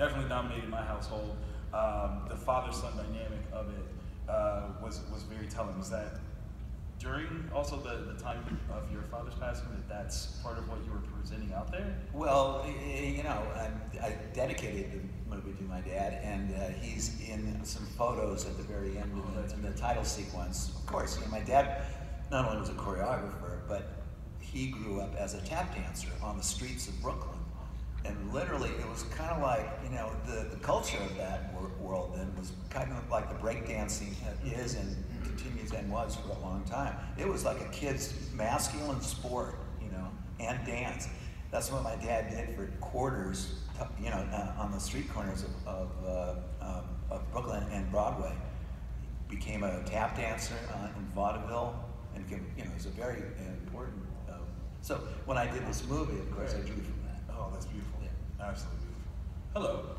definitely dominated my household. Um, the father-son dynamic of it uh, was was very telling. Was that during also the, the time of your father's passing that that's part of what you were presenting out there? Well, you know, I, I dedicated the movie to my dad, and uh, he's in some photos at the very end of the, in the title sequence. Of course, you know, my dad not only was a choreographer, but he grew up as a tap dancer on the streets of Brooklyn. And literally, it was kind of like, you know, the, the culture of that world then was kind of like the breakdancing is and continues and was for a long time. It was like a kid's masculine sport, you know, and dance. That's what my dad did for quarters, you know, uh, on the street corners of, of, uh, um, of Brooklyn and Broadway. He became a tap dancer uh, in vaudeville, and you know, he's a very important. Uh, so when I did this movie, of course, I drew from that. Oh, that's beautiful. Yeah. Absolutely beautiful. Hello.